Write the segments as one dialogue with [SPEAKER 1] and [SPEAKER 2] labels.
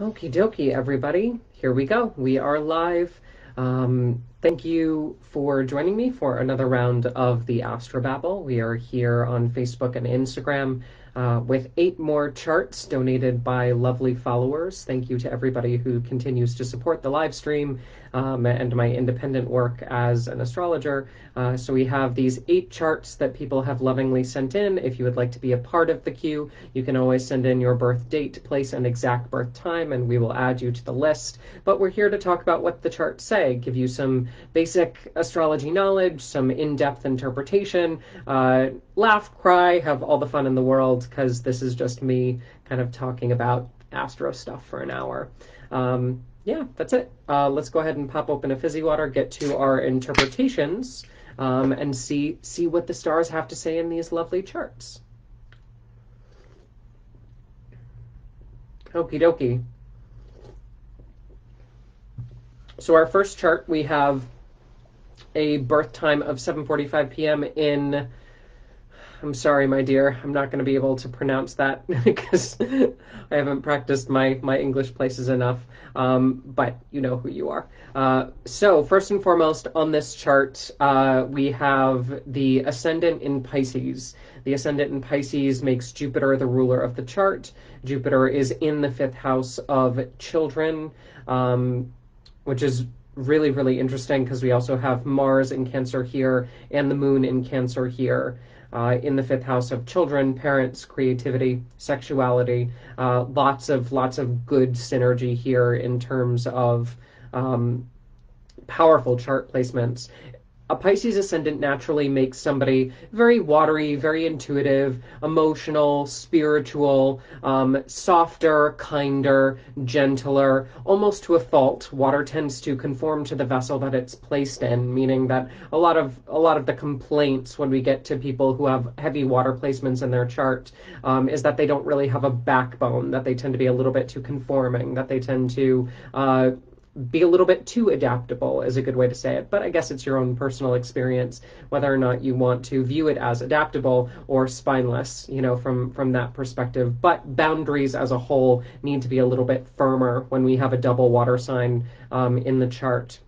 [SPEAKER 1] Okie dokie, everybody. Here we go. We are live. Um, thank you for joining me for another round of the Astrobabble. We are here on Facebook and Instagram uh, with eight more charts donated by lovely followers. Thank you to everybody who continues to support the live stream um, and my independent work as an astrologer. Uh, so we have these eight charts that people have lovingly sent in. If you would like to be a part of the queue, you can always send in your birth date, place, and exact birth time, and we will add you to the list. But we're here to talk about what the charts say, give you some basic astrology knowledge, some in depth interpretation, uh, laugh, cry, have all the fun in the world, because this is just me kind of talking about astro stuff for an hour. Um, yeah, that's it. Uh, let's go ahead and pop open a fizzy water, get to our interpretations, um, and see see what the stars have to say in these lovely charts. Okie dokie. So our first chart, we have a birth time of 7:45 p.m. in I'm sorry, my dear. I'm not going to be able to pronounce that because I haven't practiced my, my English places enough. Um, but you know who you are. Uh, so, first and foremost, on this chart, uh, we have the ascendant in Pisces. The ascendant in Pisces makes Jupiter the ruler of the chart. Jupiter is in the fifth house of children, um, which is really, really interesting because we also have Mars in Cancer here and the Moon in Cancer here uh, in the fifth house of children, parents, creativity, sexuality. Uh, lots of lots of good synergy here in terms of um, powerful chart placements a Pisces ascendant naturally makes somebody very watery, very intuitive, emotional, spiritual, um, softer, kinder, gentler, almost to a fault. Water tends to conform to the vessel that it's placed in, meaning that a lot of a lot of the complaints when we get to people who have heavy water placements in their chart um, is that they don't really have a backbone, that they tend to be a little bit too conforming, that they tend to uh, be a little bit too adaptable is a good way to say it but i guess it's your own personal experience whether or not you want to view it as adaptable or spineless you know from from that perspective. But boundaries as a whole need to be a little bit firmer when we have a double water sign um, in the chart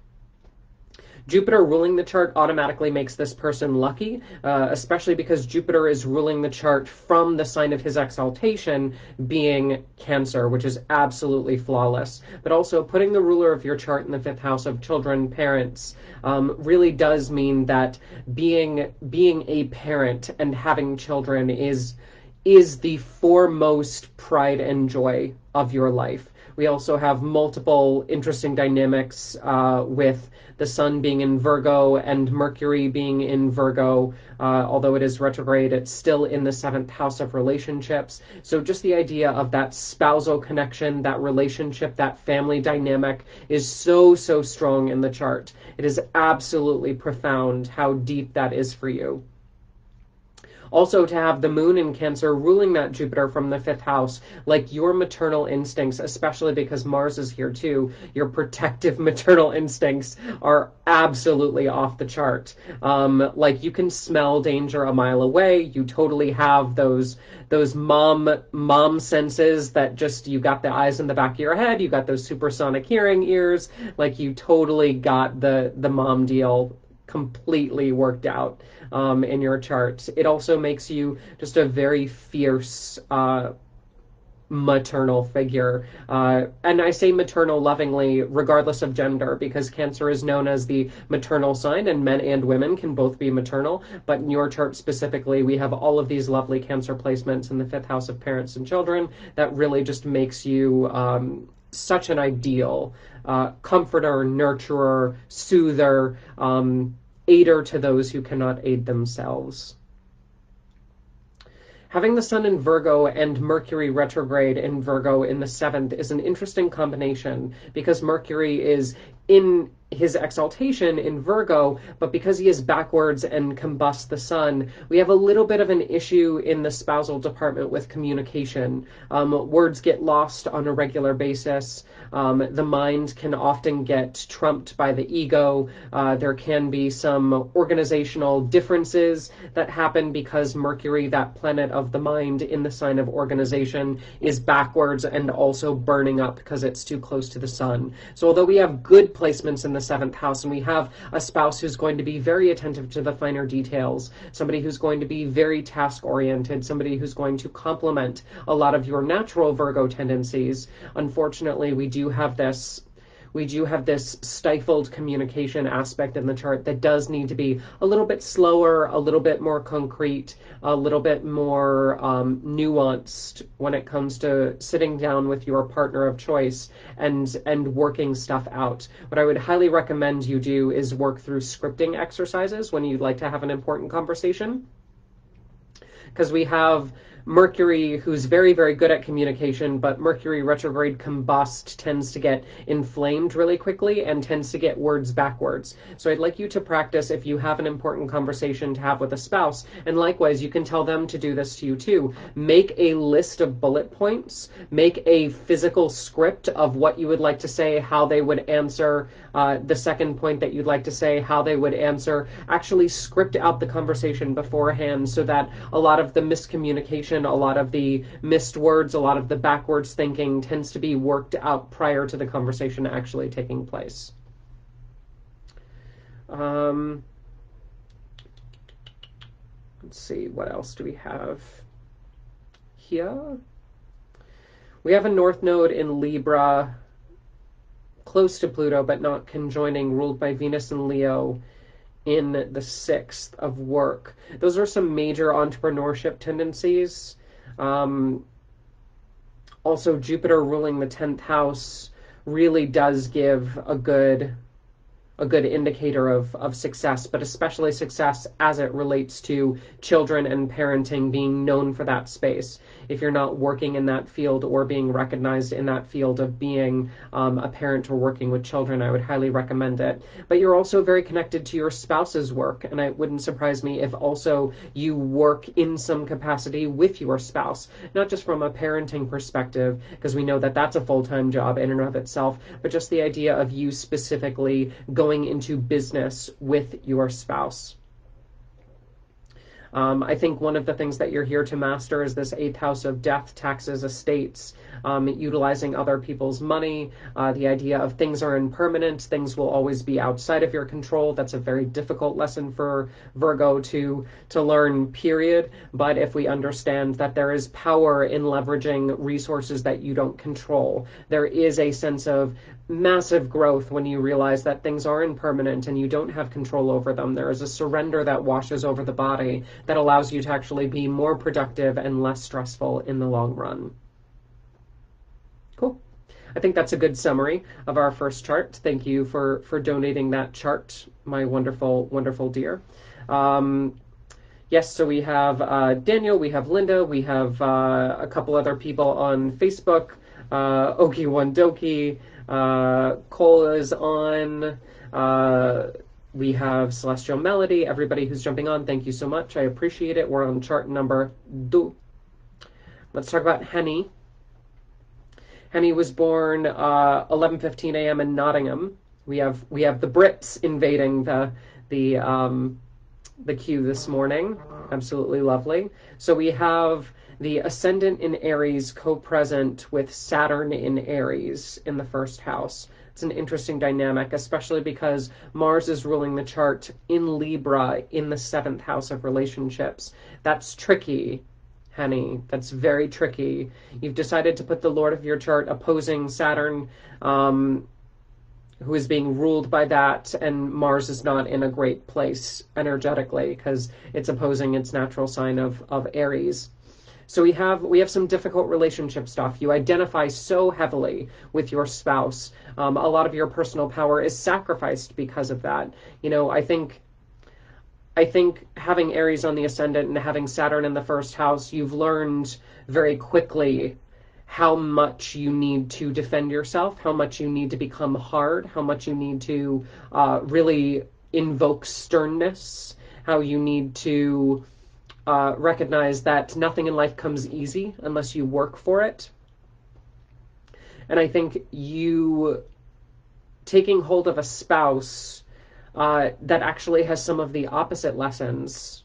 [SPEAKER 1] Jupiter ruling the chart automatically makes this person lucky, uh, especially because Jupiter is ruling the chart from the sign of his exaltation being Cancer, which is absolutely flawless. But also, putting the ruler of your chart in the fifth house of children, parents, um, really does mean that being being a parent and having children is is the foremost pride and joy of your life. We also have multiple interesting dynamics uh, with the Sun being in Virgo and Mercury being in Virgo. Uh, although it is retrograde, it's still in the seventh house of relationships. So just the idea of that spousal connection, that relationship, that family dynamic is so, so strong in the chart. It is absolutely profound how deep that is for you. Also, to have the moon in Cancer ruling that Jupiter from the fifth house, like your maternal instincts, especially because Mars is here too, your protective maternal instincts are absolutely off the chart. Um, like you can smell danger a mile away. You totally have those those mom mom senses that just you got the eyes in the back of your head. You got those supersonic hearing ears. Like you totally got the the mom deal completely worked out um, in your chart. It also makes you just a very fierce uh, maternal figure. Uh, and I say maternal lovingly, regardless of gender, because Cancer is known as the maternal sign, and men and women can both be maternal. But in your chart specifically, we have all of these lovely Cancer placements in the fifth house of parents and children that really just makes you. Um, such an ideal uh, comforter, nurturer, soother, um, aider to those who cannot aid themselves. Having the Sun in Virgo and Mercury retrograde in Virgo in the seventh is an interesting combination because Mercury is in his exaltation in Virgo, but because he is backwards and combusts the sun, we have a little bit of an issue in the spousal department with communication. Um, words get lost on a regular basis. Um, the mind can often get trumped by the ego. Uh, there can be some organizational differences that happen because Mercury, that planet of the mind in the sign of organization, is backwards and also burning up because it's too close to the sun. So although we have good placements in the seventh house and we have a spouse who's going to be very attentive to the finer details, somebody who's going to be very task oriented, somebody who's going to complement a lot of your natural Virgo tendencies, unfortunately, we do have this we do have this stifled communication aspect in the chart that does need to be a little bit slower, a little bit more concrete, a little bit more um, nuanced when it comes to sitting down with your partner of choice and and working stuff out. What I would highly recommend you do is work through scripting exercises when you'd like to have an important conversation because we have Mercury, who's very, very good at communication, but Mercury retrograde combust tends to get inflamed really quickly and tends to get words backwards. So I'd like you to practice if you have an important conversation to have with a spouse. And likewise, you can tell them to do this to you too. Make a list of bullet points, make a physical script of what you would like to say, how they would answer uh, the second point that you'd like to say, how they would answer. Actually, script out the conversation beforehand so that a lot of the miscommunication a lot of the missed words, a lot of the backwards thinking tends to be worked out prior to the conversation actually taking place. Um, let's see, what else do we have here? We have a north node in Libra, close to Pluto, but not conjoining, ruled by Venus and Leo in the sixth of work. Those are some major entrepreneurship tendencies. Um, also, Jupiter ruling the 10th house really does give a good a good indicator of, of success, but especially success as it relates to children and parenting being known for that space if you're not working in that field or being recognized in that field of being um, a parent or working with children, I would highly recommend it. But you're also very connected to your spouse's work, and it wouldn't surprise me if also you work in some capacity with your spouse, not just from a parenting perspective, because we know that that's a full time job in and of itself, but just the idea of you specifically going into business with your spouse. Um, I think one of the things that you're here to master is this eighth house of death, taxes, estates, um, utilizing other people's money, uh, the idea of things are impermanent, things will always be outside of your control. That's a very difficult lesson for Virgo to to learn. Period. But if we understand that there is power in leveraging resources that you don't control, there is a sense of massive growth when you realize that things are impermanent and you don't have control over them. There is a surrender that washes over the body that allows you to actually be more productive and less stressful in the long run. Cool. I think that's a good summary of our first chart. Thank you for, for donating that chart, my wonderful, wonderful dear. Um, yes, so we have uh, Daniel, we have Linda, we have uh, a couple other people on Facebook. Uh, one Wandoki, uh, Cole is on. Uh, we have Celestial Melody. Everybody who's jumping on, thank you so much. I appreciate it. We're on chart number two. Let's talk about Henny. Henny was born 11:15 uh, a.m. in Nottingham. We have we have the Brits invading the the um, the queue this morning. Absolutely lovely. So we have the ascendant in Aries co-present with Saturn in Aries in the first house. It's an interesting dynamic, especially because Mars is ruling the chart in Libra in the seventh house of relationships. That's tricky honey. That's very tricky. You've decided to put the Lord of your chart opposing Saturn, um, who is being ruled by that, and Mars is not in a great place energetically because it's opposing its natural sign of, of Aries. So we have we have some difficult relationship stuff. You identify so heavily with your spouse. Um, a lot of your personal power is sacrificed because of that. You know, I think I think having Aries on the ascendant and having Saturn in the first house, you've learned very quickly how much you need to defend yourself, how much you need to become hard, how much you need to uh, really invoke sternness, how you need to uh, recognize that nothing in life comes easy unless you work for it. And I think you taking hold of a spouse uh, that actually has some of the opposite lessons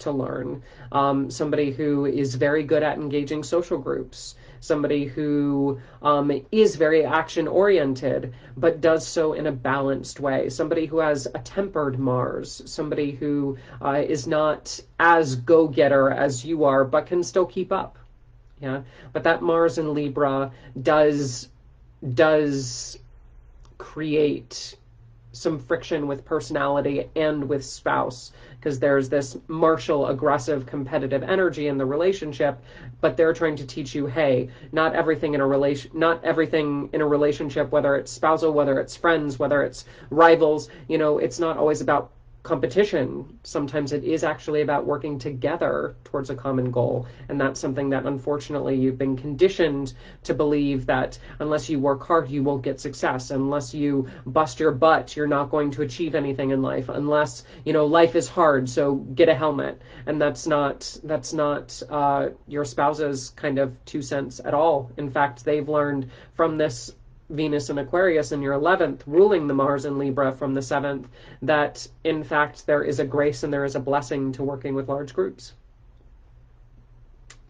[SPEAKER 1] to learn. Um, somebody who is very good at engaging social groups, somebody who um, is very action oriented, but does so in a balanced way, somebody who has a tempered Mars, somebody who uh, is not as go getter as you are, but can still keep up. Yeah, but that Mars in Libra does does create some friction with personality and with spouse because there's this martial, aggressive, competitive energy in the relationship, but they're trying to teach you, hey, not everything in a relation, not everything in a relationship, whether it's spousal, whether it's friends, whether it's rivals, you know, it's not always about competition. Sometimes it is actually about working together towards a common goal. And that's something that unfortunately you've been conditioned to believe that unless you work hard, you won't get success. Unless you bust your butt, you're not going to achieve anything in life. Unless, you know, life is hard, so get a helmet. And that's not, that's not uh, your spouse's kind of two cents at all. In fact, they've learned from this Venus and Aquarius in your 11th, ruling the Mars in Libra from the 7th, that in fact there is a grace and there is a blessing to working with large groups.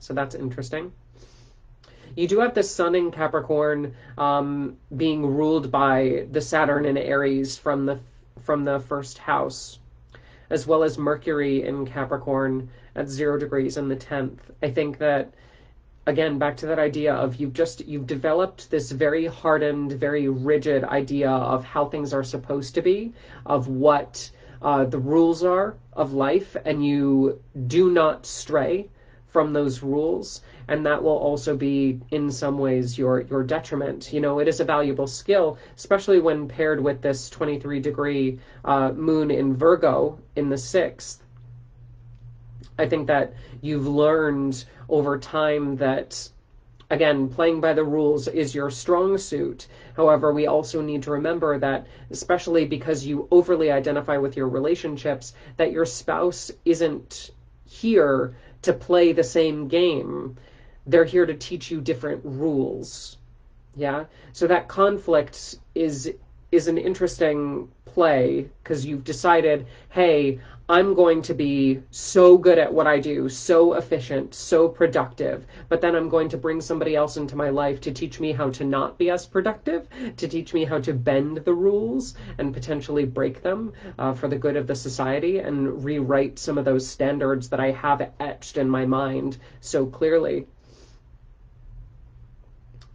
[SPEAKER 1] So that's interesting. You do have the Sun in Capricorn um, being ruled by the Saturn in Aries from the from the first house, as well as Mercury in Capricorn at zero degrees in the tenth. I think that again back to that idea of you've just you've developed this very hardened very rigid idea of how things are supposed to be of what uh, the rules are of life and you do not stray from those rules and that will also be in some ways your your detriment. You know it is a valuable skill especially when paired with this 23 degree uh, moon in virgo in the sixth. I think that you've learned over time that again, playing by the rules is your strong suit. However, we also need to remember that, especially because you overly identify with your relationships, that your spouse isn't here to play the same game. They're here to teach you different rules. Yeah? So that conflict is is an interesting play because you've decided, hey, I'm going to be so good at what I do, so efficient, so productive, but then I'm going to bring somebody else into my life to teach me how to not be as productive, to teach me how to bend the rules and potentially break them uh, for the good of the society and rewrite some of those standards that I have etched in my mind so clearly.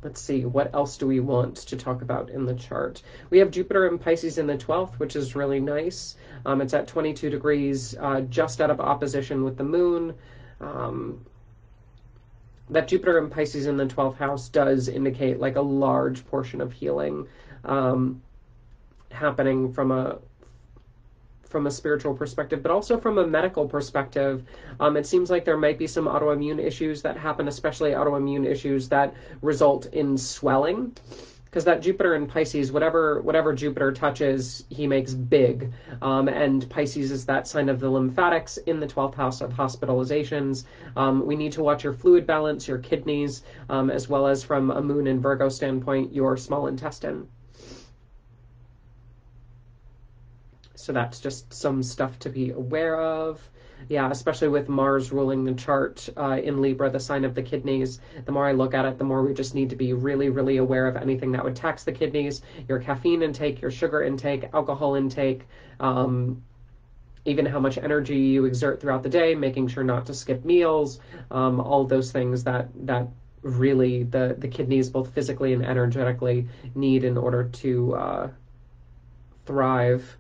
[SPEAKER 1] Let's see, what else do we want to talk about in the chart? We have Jupiter and Pisces in the 12th, which is really nice. Um, it's at 22 degrees, uh, just out of opposition with the moon. Um, that Jupiter and Pisces in the 12th house does indicate like a large portion of healing um, happening from a from a spiritual perspective, but also from a medical perspective. Um, it seems like there might be some autoimmune issues that happen, especially autoimmune issues that result in swelling. Because that Jupiter in Pisces, whatever whatever Jupiter touches, he makes big. Um, and Pisces is that sign of the lymphatics in the 12th house of hospitalizations. Um, we need to watch your fluid balance, your kidneys, um, as well as from a moon in Virgo standpoint, your small intestine. So that's just some stuff to be aware of. Yeah, especially with Mars ruling the chart uh, in Libra, the sign of the kidneys. The more I look at it, the more we just need to be really, really aware of anything that would tax the kidneys, your caffeine intake, your sugar intake, alcohol intake, um, even how much energy you exert throughout the day, making sure not to skip meals, um, all those things that that really the the kidneys, both physically and energetically, need in order to uh, thrive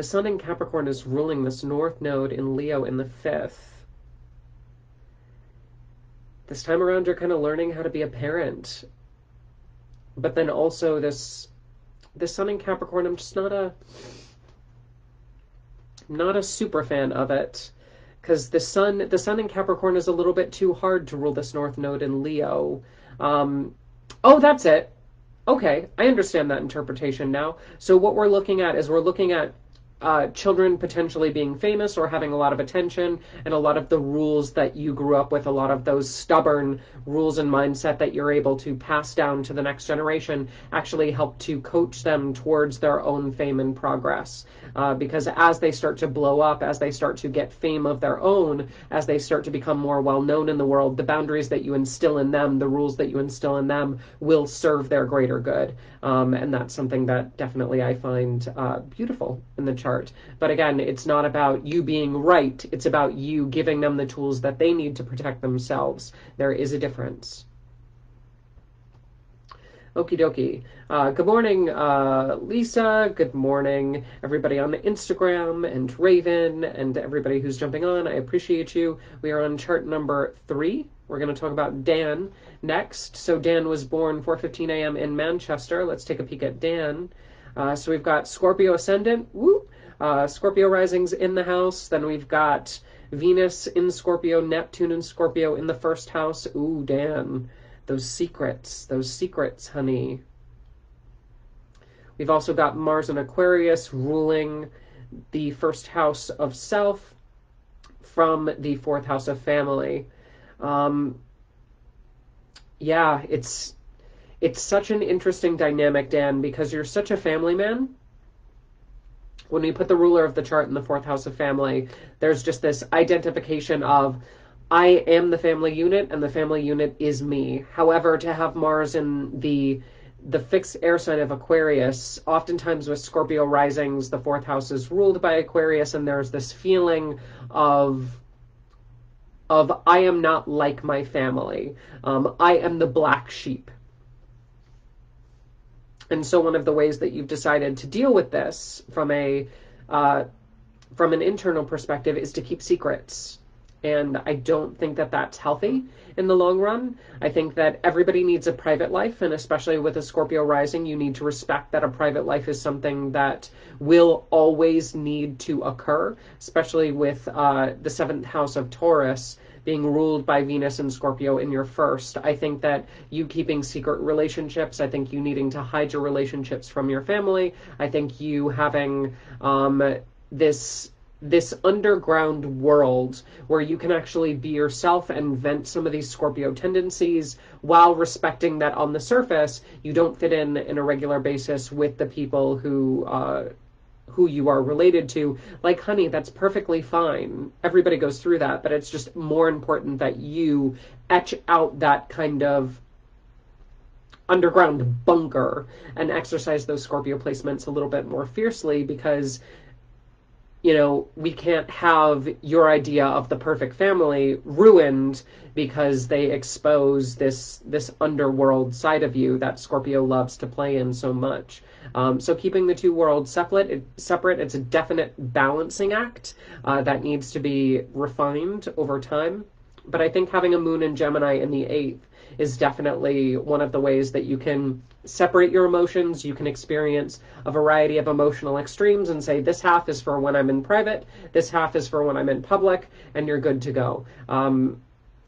[SPEAKER 1] the sun in Capricorn is ruling this north node in Leo in the fifth. This time around, you're kind of learning how to be a parent. But then also this, this sun in Capricorn, I'm just not a, not a super fan of it because the sun the sun in Capricorn is a little bit too hard to rule this North Node in Leo. Um, oh, that's it. Okay, I understand that interpretation now. So what we're looking at is we're looking at uh, children potentially being famous or having a lot of attention and a lot of the rules that you grew up with, a lot of those stubborn rules and mindset that you're able to pass down to the next generation actually help to coach them towards their own fame and progress. Uh, because as they start to blow up, as they start to get fame of their own, as they start to become more well known in the world, the boundaries that you instill in them, the rules that you instill in them will serve their greater good. Um, and that's something that definitely I find uh, beautiful in the chart. But again, it's not about you being right, it's about you giving them the tools that they need to protect themselves. There is a difference. Okie dokie. Uh, good morning, uh, Lisa. Good morning, everybody on Instagram and Raven and everybody who's jumping on. I appreciate you. We are on chart number three. We're going to talk about Dan next. So Dan was born 4:15 a.m. in Manchester. Let's take a peek at Dan. Uh, so we've got Scorpio ascendant. Woo! Uh, Scorpio risings in the house. Then we've got Venus in Scorpio, Neptune in Scorpio in the first house. Ooh, Dan. Those secrets, those secrets, honey. We've also got Mars in Aquarius ruling the first house of self from the fourth house of family. Um, yeah, it's it's such an interesting dynamic, Dan, because you're such a family man. When we put the ruler of the chart in the fourth house of family, there's just this identification of I am the family unit and the family unit is me. However, to have Mars in the the fixed air sign of Aquarius, oftentimes with Scorpio risings, the fourth house is ruled by Aquarius, and there's this feeling of of I am not like my family. Um, I am the black sheep. And so one of the ways that you've decided to deal with this from a uh, from an internal perspective is to keep secrets and I don't think that that's healthy in the long run. I think that everybody needs a private life, and especially with a Scorpio rising, you need to respect that a private life is something that will always need to occur, especially with uh, the seventh house of Taurus being ruled by Venus and Scorpio in your first. I think that you keeping secret relationships, I think you needing to hide your relationships from your family, I think you having um, this this underground world where you can actually be yourself and vent some of these Scorpio tendencies while respecting that on the surface you don't fit in in a regular basis with the people who uh, who you are related to. Like, honey, that's perfectly fine. Everybody goes through that, but it's just more important that you etch out that kind of underground bunker and exercise those Scorpio placements a little bit more fiercely because you know, we can't have your idea of the perfect family ruined because they expose this this underworld side of you that Scorpio loves to play in so much. Um, so keeping the two worlds separate, it, separate, it's a definite balancing act uh, that needs to be refined over time. But I think having a moon in Gemini in the eighth is definitely one of the ways that you can separate your emotions. You can experience a variety of emotional extremes and say, this half is for when I'm in private, this half is for when I'm in public, and you're good to go. Um,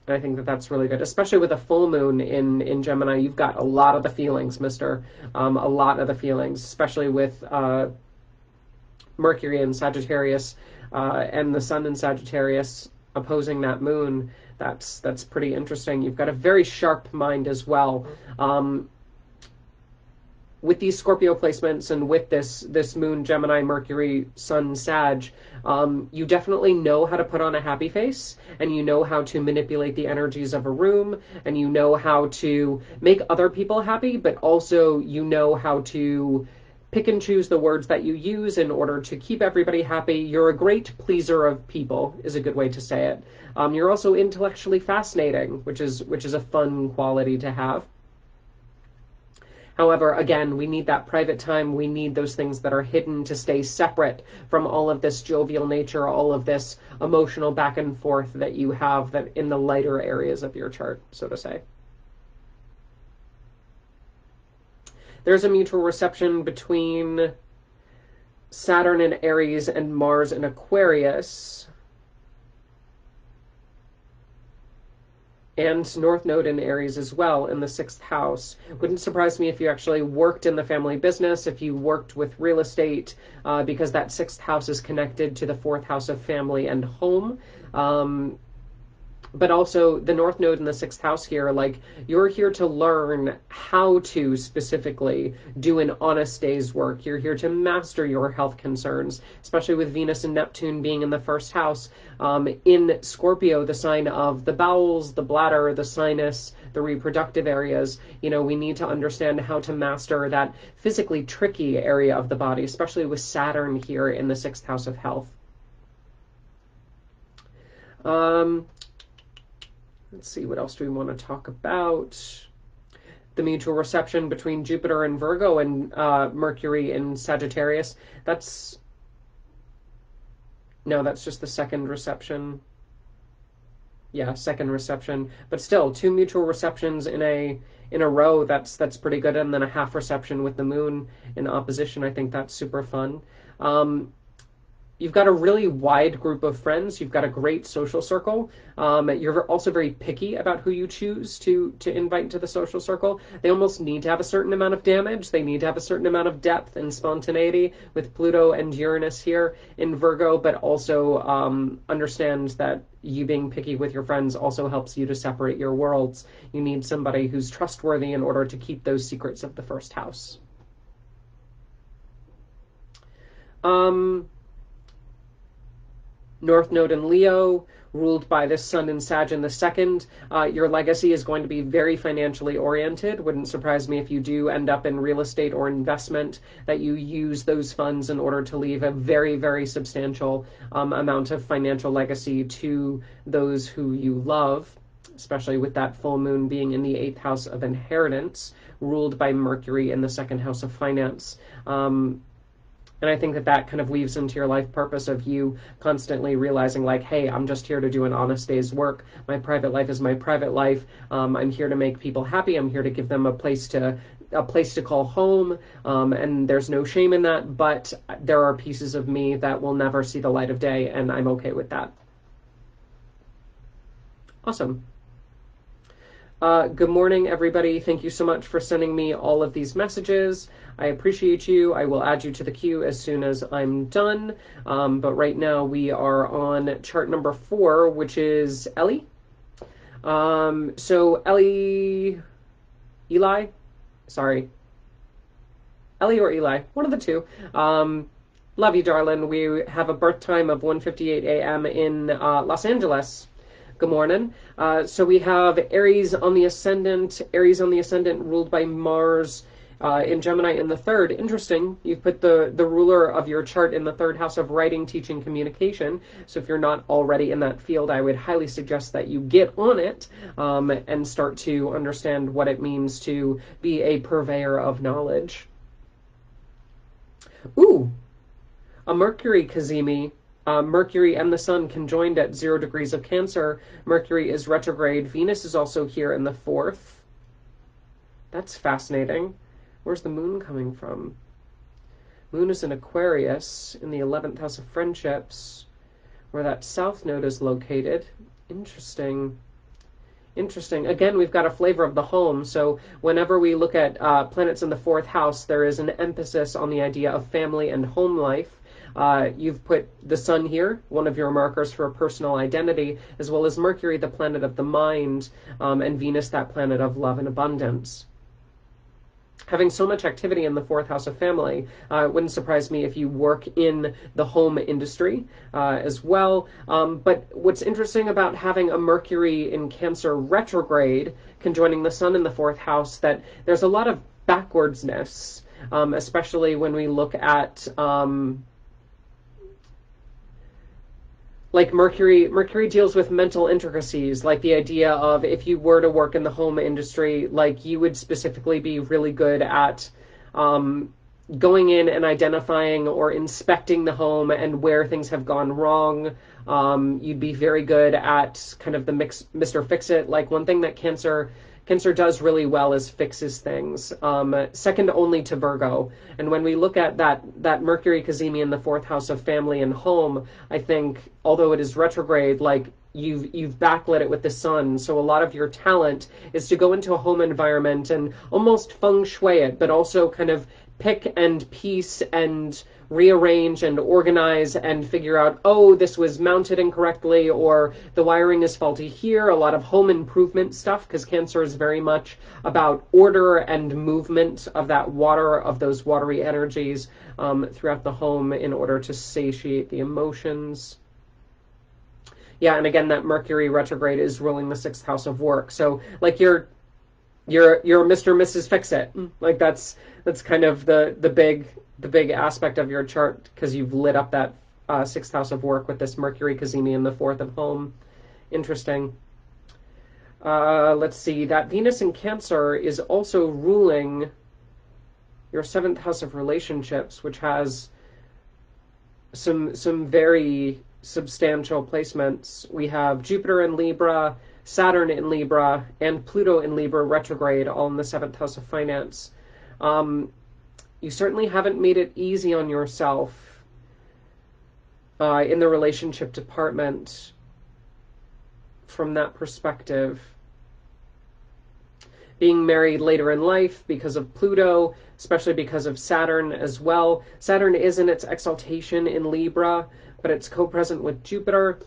[SPEAKER 1] I think that that's really good, especially with a full moon in, in Gemini. You've got a lot of the feelings, Mister. Um, a lot of the feelings, especially with uh, Mercury in Sagittarius uh, and the Sun in Sagittarius opposing that moon that's that's pretty interesting. You've got a very sharp mind as well. Um, with these Scorpio placements and with this this Moon, Gemini, Mercury, Sun, Sag, um, you definitely know how to put on a happy face, and you know how to manipulate the energies of a room, and you know how to make other people happy, but also you know how to pick and choose the words that you use in order to keep everybody happy. You're a great pleaser of people, is a good way to say it. Um, you're also intellectually fascinating, which is which is a fun quality to have. However, again, we need that private time. We need those things that are hidden to stay separate from all of this jovial nature, all of this emotional back and forth that you have that in the lighter areas of your chart, so to say. There's a mutual reception between Saturn and Aries and Mars and Aquarius. And North Node in Aries as well in the sixth house. Wouldn't surprise me if you actually worked in the family business, if you worked with real estate, uh, because that sixth house is connected to the fourth house of family and home. Um, but also the north node in the sixth house here like you're here to learn how to specifically do an honest day's work. You're here to master your health concerns especially with venus and neptune being in the first house. Um, in scorpio the sign of the bowels the bladder the sinus the reproductive areas you know we need to understand how to master that physically tricky area of the body especially with saturn here in the sixth house of health. Um, Let's see, what else do we want to talk about? The mutual reception between Jupiter and Virgo and uh, Mercury in Sagittarius. That's. No, that's just the second reception. Yeah, second reception. But still, two mutual receptions in a in a row. That's that's pretty good. And then a half reception with the moon in opposition. I think that's super fun. Um, you've got a really wide group of friends. You've got a great social circle. Um, you're also very picky about who you choose to to invite into the social circle. They almost need to have a certain amount of damage. They need to have a certain amount of depth and spontaneity with Pluto and Uranus here in Virgo, but also um, understand that you being picky with your friends also helps you to separate your worlds. You need somebody who's trustworthy in order to keep those secrets of the first house. Um, North Node in Leo, ruled by the Sun and Sag in the second. Uh, your legacy is going to be very financially oriented. Wouldn't surprise me if you do end up in real estate or investment, that you use those funds in order to leave a very, very substantial um, amount of financial legacy to those who you love, especially with that full moon being in the eighth house of inheritance, ruled by Mercury in the second house of finance. Um, and I think that that kind of weaves into your life purpose of you constantly realizing, like, hey, I'm just here to do an honest day's work. My private life is my private life. Um, I'm here to make people happy. I'm here to give them a place to a place to call home, um, and there's no shame in that. But there are pieces of me that will never see the light of day, and I'm okay with that. Awesome. Uh, good morning, everybody. Thank you so much for sending me all of these messages. I appreciate you. I will add you to the queue as soon as I'm done. Um, but right now we are on chart number four, which is Ellie. Um, so Ellie, Eli, sorry, Ellie or Eli, one of the two. Um, love you, darling. We have a birth time of 1:58 a.m. in uh, Los Angeles. Good morning. Uh, so we have Aries on the ascendant. Aries on the ascendant, ruled by Mars uh, in Gemini in the third. Interesting. You've put the, the ruler of your chart in the third house of writing, teaching, communication. So if you're not already in that field, I would highly suggest that you get on it um, and start to understand what it means to be a purveyor of knowledge. Ooh, a Mercury Cazimi. Uh, Mercury and the Sun conjoined at zero degrees of Cancer. Mercury is retrograde. Venus is also here in the fourth. That's fascinating. Where's the moon coming from? Moon is in Aquarius in the 11th house of friendships, where that south node is located. Interesting. Interesting. Again, we've got a flavor of the home. So whenever we look at uh, planets in the fourth house, there is an emphasis on the idea of family and home life. Uh, you've put the sun here, one of your markers for a personal identity, as well as Mercury, the planet of the mind, um, and Venus, that planet of love and abundance having so much activity in the fourth house of family uh, wouldn't surprise me if you work in the home industry uh, as well. Um, but what's interesting about having a Mercury in Cancer retrograde conjoining the Sun in the fourth house that there's a lot of backwardsness, um, especially when we look at um, like Mercury Mercury deals with mental intricacies, like the idea of if you were to work in the home industry, like you would specifically be really good at um, going in and identifying or inspecting the home and where things have gone wrong. Um, you'd be very good at kind of the mix, Mr. Fix It. Like one thing that Cancer Cancer does really well is fixes things, um, second only to Virgo. And when we look at that that Mercury Cazimi in the fourth house of family and home, I think although it is retrograde, like you've you've backlit it with the sun so a lot of your talent is to go into a home environment and almost feng shui it but also kind of pick and piece and rearrange and organize and figure out oh this was mounted incorrectly or the wiring is faulty here a lot of home improvement stuff because cancer is very much about order and movement of that water of those watery energies um, throughout the home in order to satiate the emotions yeah, and again, that Mercury retrograde is ruling the sixth house of work. So, like, you're you're you're Mr. Mrs. Fix It. Mm. Like that's that's kind of the the big the big aspect of your chart because you've lit up that uh, sixth house of work with this Mercury cazimi in the fourth of home. Interesting. Uh, let's see. That Venus in Cancer is also ruling your seventh house of relationships, which has some some very substantial placements. We have Jupiter in Libra, Saturn in Libra, and Pluto in Libra retrograde, all in the seventh house of finance. Um, you certainly haven't made it easy on yourself uh, in the relationship department from that perspective. Being married later in life because of Pluto, especially because of Saturn as well. Saturn is in its exaltation in Libra, but it's co-present with Jupiter.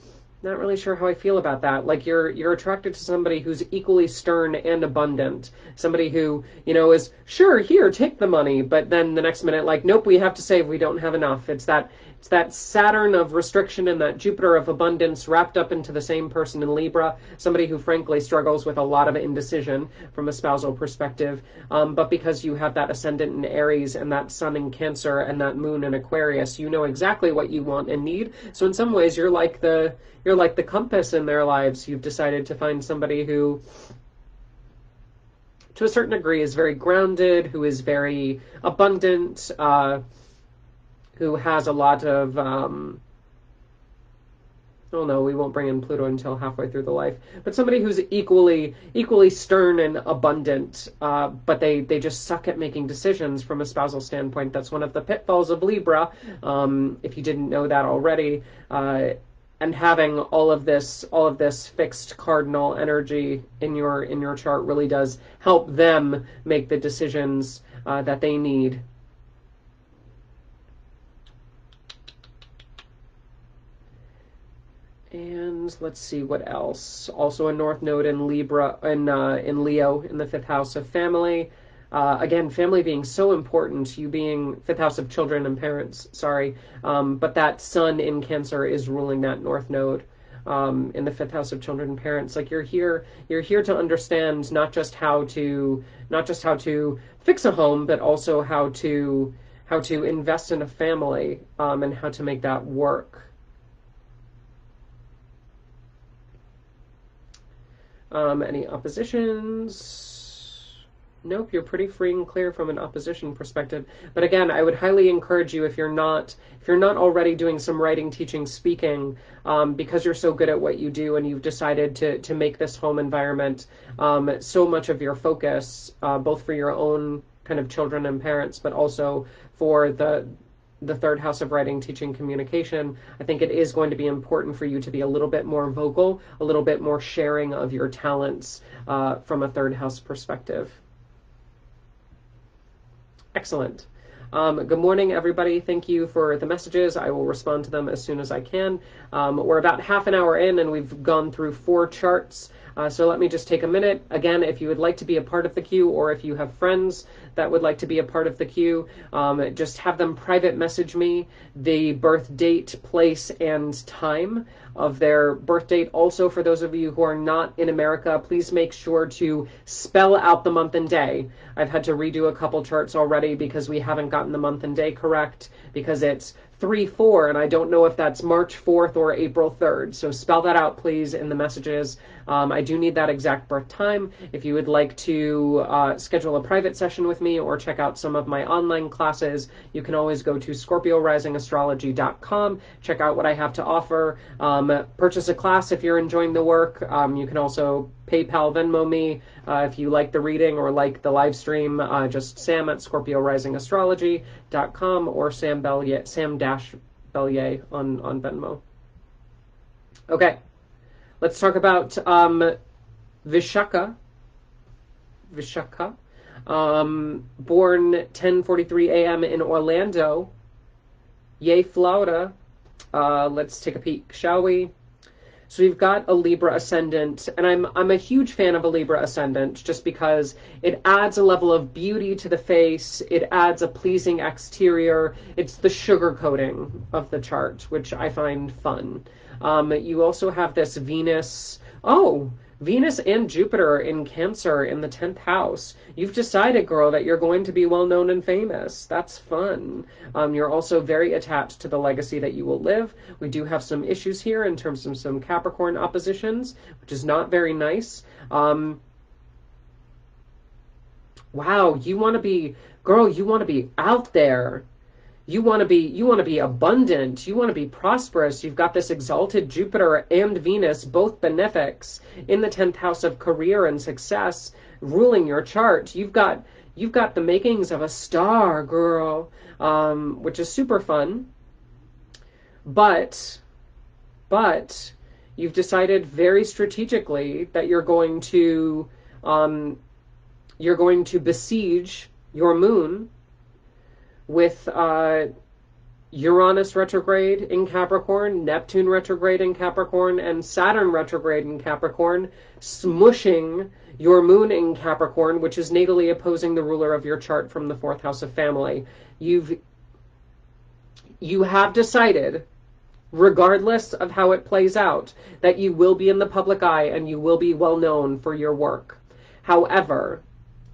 [SPEAKER 1] Not really sure how I feel about that. Like you're you're attracted to somebody who's equally stern and abundant. Somebody who, you know, is sure, here, take the money, but then the next minute like, nope, we have to save, we don't have enough. It's that it's that Saturn of restriction and that Jupiter of abundance wrapped up into the same person in Libra, somebody who frankly struggles with a lot of indecision from a spousal perspective. Um, but because you have that ascendant in Aries and that sun in Cancer and that moon in Aquarius, you know exactly what you want and need. So in some ways, you're like the you're like the compass in their lives. You've decided to find somebody who to a certain degree is very grounded, who is very abundant, uh, who has a lot of um, oh no, we won't bring in Pluto until halfway through the life. But somebody who's equally equally stern and abundant, uh, but they they just suck at making decisions from a spousal standpoint. That's one of the pitfalls of Libra. Um, if you didn't know that already. Uh, and having all of this all of this fixed cardinal energy in your in your chart really does help them make the decisions uh, that they need And let's see what else. Also a North Node in Libra in uh, in Leo in the fifth house of family. Uh, again, family being so important, you being fifth house of children and parents. Sorry, um, but that Sun in Cancer is ruling that North Node. Um, in the fifth house of children and parents like you're here you're here to understand not just how to not just how to fix a home but also how to how to invest in a family um, and how to make that work Um, any oppositions? Nope, you're pretty free and clear from an opposition perspective. But again, I would highly encourage you if you're not if you're not already doing some writing, teaching, speaking, um, because you're so good at what you do and you've decided to to make this home environment um, so much of your focus, uh, both for your own kind of children and parents, but also for the the third house of writing, teaching, communication, I think it is going to be important for you to be a little bit more vocal, a little bit more sharing of your talents uh, from a third house perspective. Excellent. Um, good morning, everybody. Thank you for the messages. I will respond to them as soon as I can. Um, we're about half an hour in, and we've gone through four charts. Uh, so let me just take a minute. Again, if you would like to be a part of the queue, or if you have friends that would like to be a part of the queue, um, just have them private message me the birth date, place, and time of their birth date. Also, for those of you who are not in America, please make sure to spell out the month and day. I've had to redo a couple charts already because we haven't gotten the month and day correct because it's 3 4, and I don't know if that's March 4th or April 3rd. So spell that out, please, in the messages. Um, I do need that exact birth time. If you would like to uh, schedule a private session with me or check out some of my online classes, you can always go to scorpiorisingastrology.com, check out what I have to offer, um, purchase a class if you're enjoying the work. Um, you can also PayPal, Venmo me uh, if you like the reading or like the live stream. Uh, just Sam at ScorpioRisingAstrology.com or Sam Bellier, Sam Dash Bellier on on Venmo. Okay. let's talk about um, Vishaka. Vishaka, um, born 10:43 a.m. in Orlando. Yay, Florida. Uh, let's take a peek, shall we? So we've got a Libra ascendant, and I'm I'm a huge fan of a Libra ascendant just because it adds a level of beauty to the face, it adds a pleasing exterior. It's the sugar coating of the chart, which I find fun. Um, you also have this Venus. Oh, Venus and Jupiter in Cancer in the 10th house. You've decided, girl, that you're going to be well known and famous. That's fun. Um, you're also very attached to the legacy that you will live. We do have some issues here in terms of some Capricorn oppositions, which is not very nice. Um, wow, you want to be, girl, you want to be out there you want to be you want to be abundant you want to be prosperous. You've got this exalted jupiter and venus both benefics in the 10th house of career and success ruling your chart. You've got you've got the makings of a star girl um, which is super fun. But but you've decided very strategically that you're going to um, you're going to besiege your moon with uh, Uranus retrograde in Capricorn, Neptune retrograde in Capricorn, and Saturn retrograde in Capricorn, smushing your moon in Capricorn, which is natally opposing the ruler of your chart from the fourth house of family. You've you have decided, regardless of how it plays out, that you will be in the public eye and you will be well known for your work. However,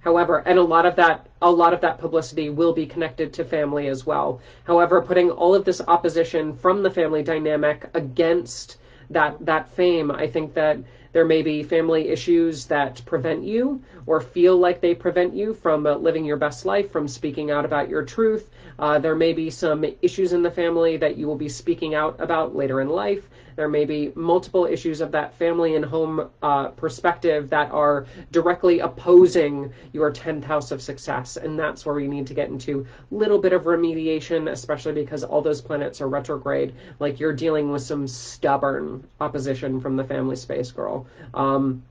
[SPEAKER 1] However, and a lot of that a lot of that publicity will be connected to family as well. However, putting all of this opposition from the family dynamic against that that fame, I think that there may be family issues that prevent you or feel like they prevent you from uh, living your best life, from speaking out about your truth. Uh, there may be some issues in the family that you will be speaking out about later in life. There may be multiple issues of that family and home uh, perspective that are directly opposing your 10th house of success. And that's where we need to get into a little bit of remediation, especially because all those planets are retrograde. Like you're dealing with some stubborn opposition from the family space, girl. Um,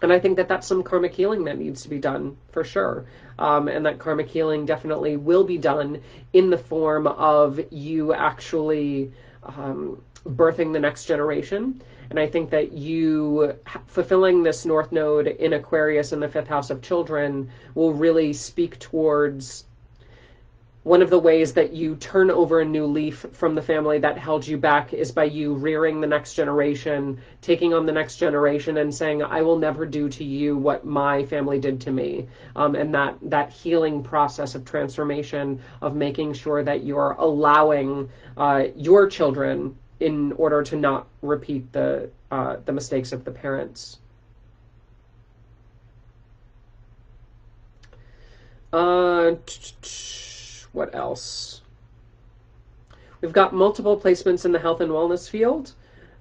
[SPEAKER 1] and I think that that's some karmic healing that needs to be done for sure. Um, and that karmic healing definitely will be done in the form of you actually um, birthing the next generation. And I think that you fulfilling this North Node in Aquarius in the fifth house of children will really speak towards one of the ways that you turn over a new leaf from the family that held you back is by you rearing the next generation, taking on the next generation, and saying, "I will never do to you what my family did to me." Um, and that that healing process of transformation of making sure that you're allowing uh, your children in order to not repeat the uh, the mistakes of the parents. Uh, what else? We've got multiple placements in the health and wellness field.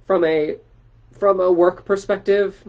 [SPEAKER 1] From a from a work perspective,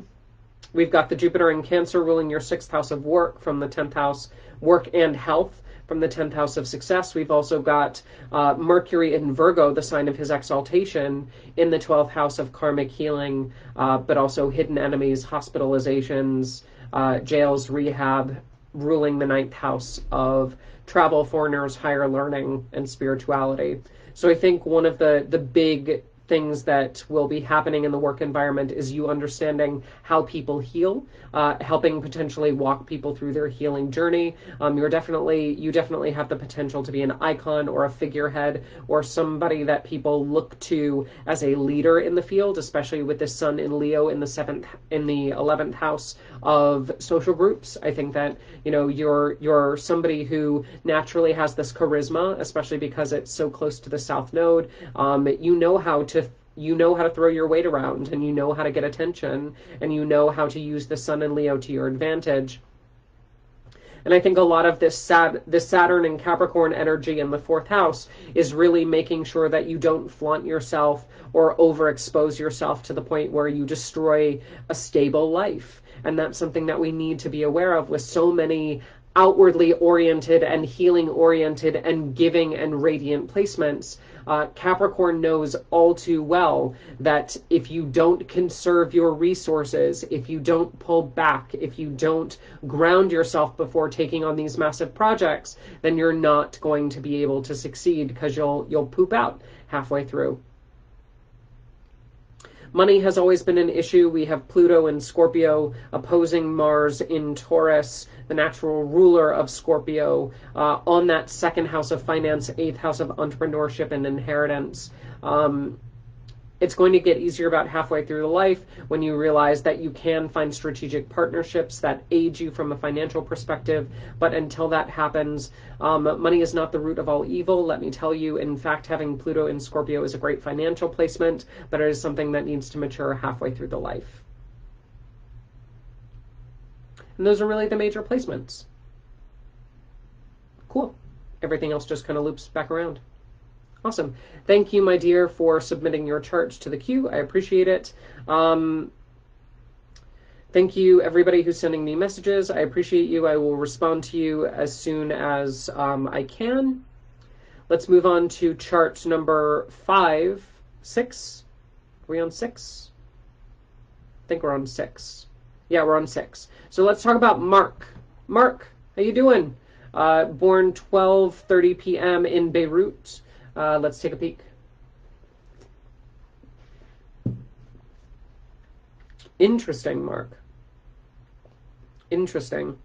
[SPEAKER 1] we've got the Jupiter in Cancer ruling your sixth house of work from the tenth house, work and health from the 10th house of success. We've also got uh, Mercury in Virgo, the sign of his exaltation, in the 12th house of karmic healing, uh, but also hidden enemies, hospitalizations, uh, jails, rehab, ruling the ninth house of travel, foreigners, higher learning, and spirituality. So I think one of the, the big things that will be happening in the work environment is you understanding how people heal, uh, helping potentially walk people through their healing journey. Um, you're definitely you definitely have the potential to be an icon or a figurehead or somebody that people look to as a leader in the field, especially with the sun in Leo in the seventh in the eleventh house of social groups. I think that you know you're you're somebody who naturally has this charisma, especially because it's so close to the South Node. Um, you know how to you know how to throw your weight around and you know how to get attention and you know how to use the sun and leo to your advantage. And i think a lot of this sad this saturn and capricorn energy in the fourth house is really making sure that you don't flaunt yourself or overexpose yourself to the point where you destroy a stable life. And that's something that we need to be aware of with so many outwardly oriented and healing oriented and giving and radiant placements, uh, Capricorn knows all too well that if you don't conserve your resources, if you don't pull back, if you don't ground yourself before taking on these massive projects, then you're not going to be able to succeed because you'll you'll poop out halfway through. Money has always been an issue. We have Pluto in Scorpio opposing Mars in Taurus, the natural ruler of Scorpio, uh, on that second house of finance, eighth house of entrepreneurship and inheritance. Um, it's going to get easier about halfway through the life when you realize that you can find strategic partnerships that aid you from a financial perspective. But until that happens, um, money is not the root of all evil. Let me tell you, in fact, having Pluto in Scorpio is a great financial placement, but it is something that needs to mature halfway through the life. And those are really the major placements. Cool. Everything else just kind of loops back around. Awesome. Thank you, my dear, for submitting your charts to the queue. I appreciate it. Um, thank you, everybody who's sending me messages. I appreciate you. I will respond to you as soon as um, I can. Let's move on to chart number five, six. Are we on six? I think we're on six. Yeah, we're on six. So let's talk about Mark. Mark, how you doing? Uh, born 12:30 p.m. in Beirut. Uh, let's take a peek. Interesting, Mark. Interesting.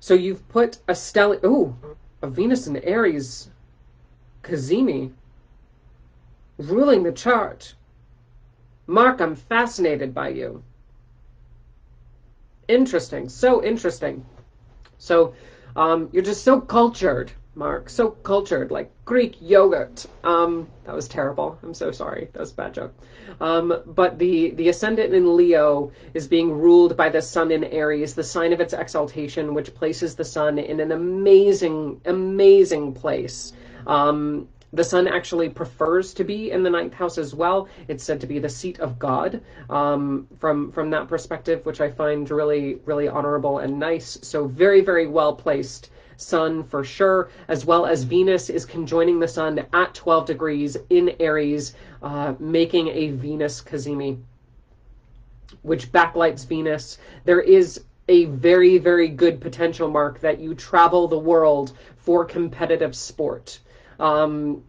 [SPEAKER 1] So you've put a stellium. Oh, a Venus and Aries Cazimi ruling the chart. Mark, I'm fascinated by you. Interesting. So interesting. So um, you're just so cultured. Mark. So cultured, like Greek yogurt. Um, that was terrible. I'm so sorry. That was a bad joke. Um, but the, the ascendant in Leo is being ruled by the sun in Aries, the sign of its exaltation, which places the sun in an amazing, amazing place. Um, the sun actually prefers to be in the ninth house as well. It's said to be the seat of God um, from from that perspective, which I find really really honorable and nice. So very very well placed Sun for sure, as well as Venus is conjoining the Sun at 12 degrees in Aries, uh, making a Venus Cazimi, which backlights Venus. There is a very, very good potential mark that you travel the world for competitive sport. Um,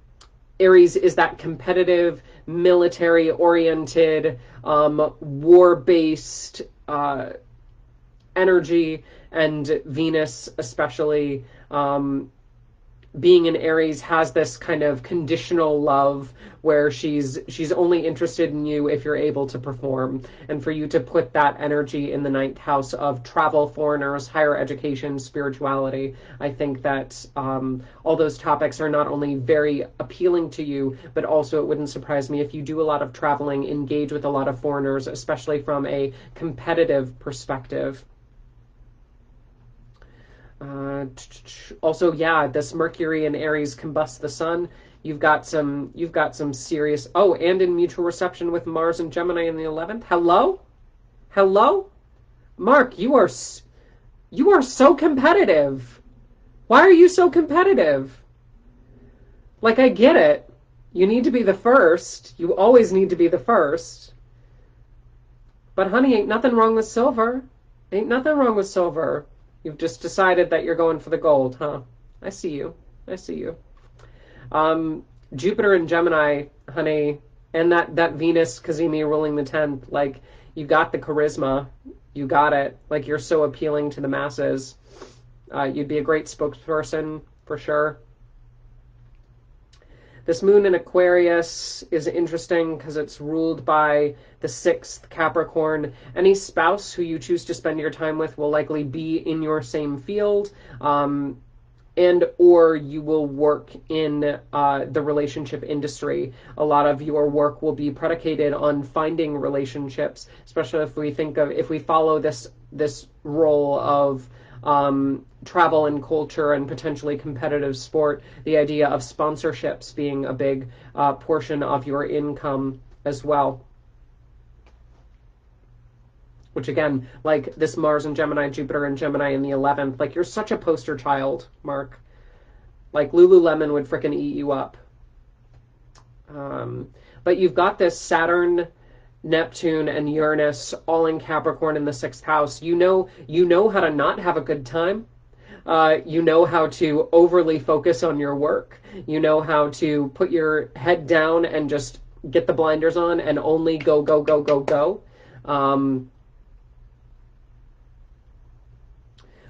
[SPEAKER 1] Aries is that competitive, military oriented, um, war based uh, energy and Venus, especially um, being in Aries, has this kind of conditional love where she's she's only interested in you if you're able to perform, and for you to put that energy in the ninth house of travel, foreigners, higher education, spirituality, I think that um, all those topics are not only very appealing to you, but also it wouldn't surprise me if you do a lot of traveling, engage with a lot of foreigners, especially from a competitive perspective. Uh, also, yeah, this Mercury and Aries combust the Sun. You've got some. You've got some serious. Oh, and in mutual reception with Mars and Gemini in the eleventh. Hello, hello, Mark. You are, you are so competitive. Why are you so competitive? Like I get it. You need to be the first. You always need to be the first. But honey, ain't nothing wrong with silver. Ain't nothing wrong with silver. You've just decided that you're going for the gold, huh? I see you. I see you. Um, Jupiter and Gemini, honey, and that that Venus Cazimi ruling the tenth, like you got the charisma, you got it. Like you're so appealing to the masses. Uh, you'd be a great spokesperson for sure. This moon in Aquarius is interesting because it's ruled by the sixth Capricorn. Any spouse who you choose to spend your time with will likely be in your same field. Um, and or you will work in uh, the relationship industry. A lot of your work will be predicated on finding relationships, especially if we think of if we follow this this role of um, travel and culture and potentially competitive sport, the idea of sponsorships being a big uh, portion of your income as well. which again, like this Mars and Gemini, Jupiter and Gemini in the 11th, like you're such a poster child, Mark. Like Lululemon would fricking eat you up. Um, but you've got this Saturn, Neptune, and Uranus all in Capricorn in the sixth house. You know, you know how to not have a good time. Uh, you know how to overly focus on your work. You know how to put your head down and just get the blinders on and only go, go, go, go, go. Um,